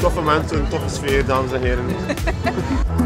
toffe mensen, een toffe sfeer, dames en heren.